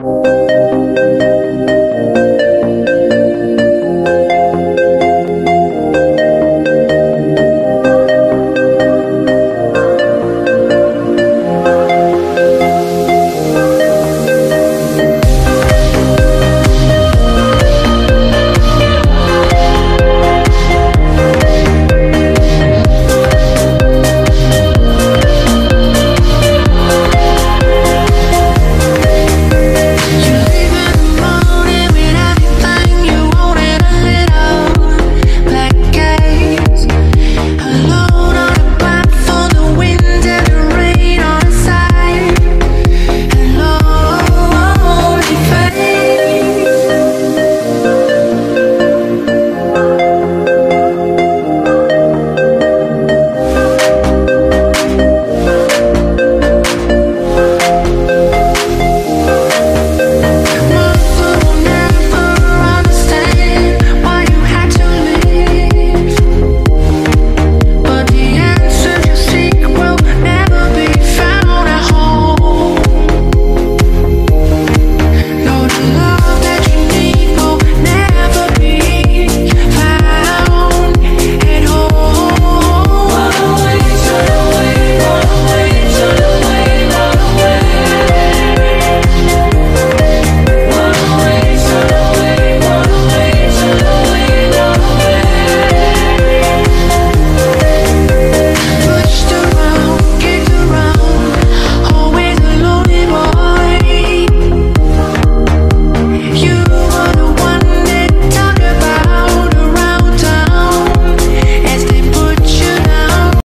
you.